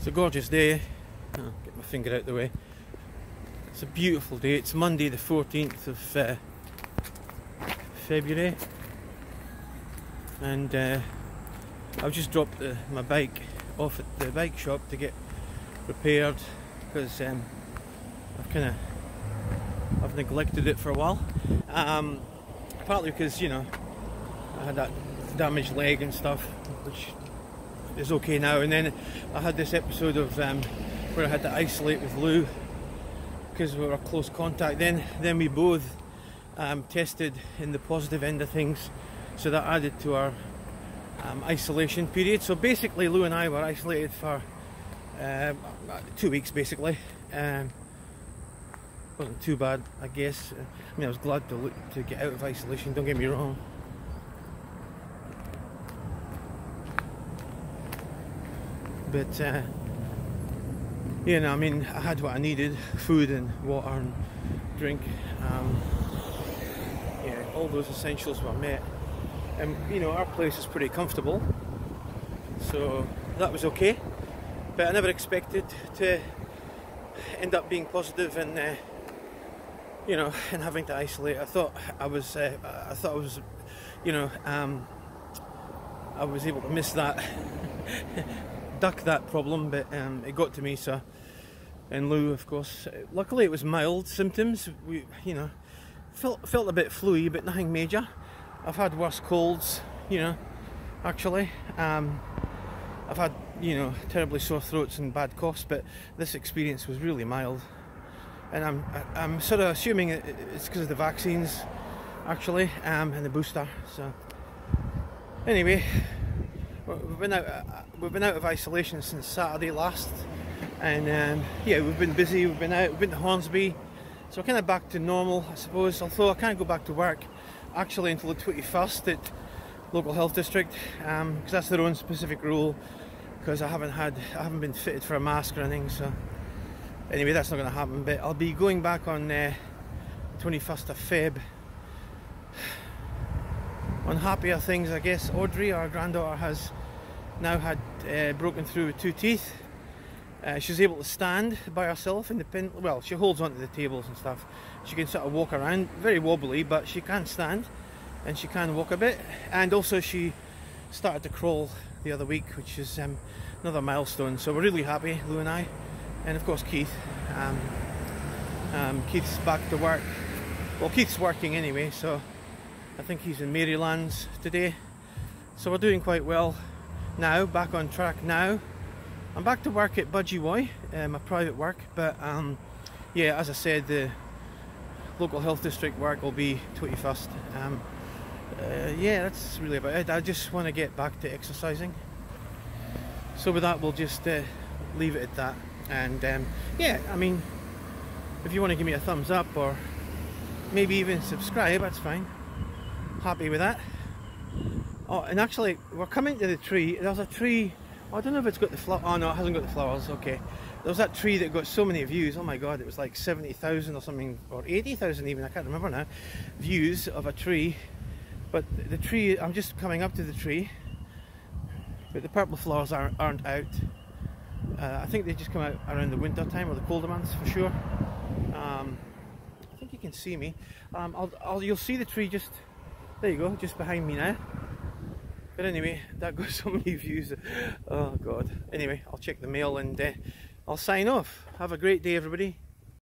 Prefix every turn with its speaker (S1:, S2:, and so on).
S1: It's a gorgeous day. Oh, get my finger out the way. It's a beautiful day. It's Monday, the 14th of uh, February, and uh, I've just dropped the, my bike off at the bike shop to get repaired because um, I've kind of I've neglected it for a while. Um, partly because you know I had that damaged leg and stuff, which is okay now. And then I had this episode of um, where I had to isolate with Lou because we were close contact. Then then we both um, tested in the positive end of things, so that added to our um, isolation period. So basically, Lou and I were isolated for uh, two weeks, basically. Um, wasn't too bad, I guess. I mean, I was glad to to get out of isolation. Don't get me wrong. But uh, you know, I mean, I had what I needed: food and water and drink. Um, yeah, all those essentials were met. And you know, our place is pretty comfortable, so that was okay. But I never expected to end up being positive and uh, you know, and having to isolate. I thought I was, uh, I thought I was, you know, um, I was able to miss that, duck that problem, but um, it got to me. So, and Lou, of course, luckily it was mild symptoms. We, you know, felt felt a bit fluey, but nothing major. I've had worse colds, you know, actually. Um, I've had, you know, terribly sore throats and bad coughs, but this experience was really mild and I'm I'm sort of assuming it's because of the vaccines, actually, um, and the booster. So anyway, we've been out uh, we've been out of isolation since Saturday last, and um, yeah, we've been busy. We've been out. We've been to Hornsby, so kind of back to normal, I suppose. Although I can't go back to work actually until the 21st at local health district, because um, that's their own specific rule. Because I haven't had I haven't been fitted for a mask or anything, so anyway that's not going to happen but I'll be going back on uh, 21st of Feb on happier things I guess Audrey our granddaughter has now had uh, broken through with two teeth uh, she's able to stand by herself in the independently well she holds onto the tables and stuff she can sort of walk around very wobbly but she can stand and she can walk a bit and also she started to crawl the other week which is um, another milestone so we're really happy Lou and I and of course Keith. Um, um, Keith's back to work. Well, Keith's working anyway, so I think he's in Marylands today. So we're doing quite well now, back on track now. I'm back to work at Budgie Boy, uh, my private work, but um, yeah, as I said, the local health district work will be 21st. Um, uh, yeah, that's really about it. I just want to get back to exercising. So with that, we'll just uh, leave it at that and um, yeah I mean if you want to give me a thumbs up or maybe even subscribe that's fine happy with that oh and actually we're coming to the tree. There's a tree. I don't know if it's got the flower oh no it hasn't got the flowers. Okay. There was that tree that got so many views. Oh my god it was like 70,000 or something or 80,000 even. I can't remember now views of a tree. But the tree I'm just coming up to the tree. But the purple flowers aren't, aren't out. Uh, I think they just come out around the winter time or the colder months for sure. Um, I think you can see me. Um, I'll, I'll, you'll see the tree just, there you go, just behind me now. But anyway, that got so many views. Oh God. Anyway, I'll check the mail and uh, I'll sign off. Have a great day everybody.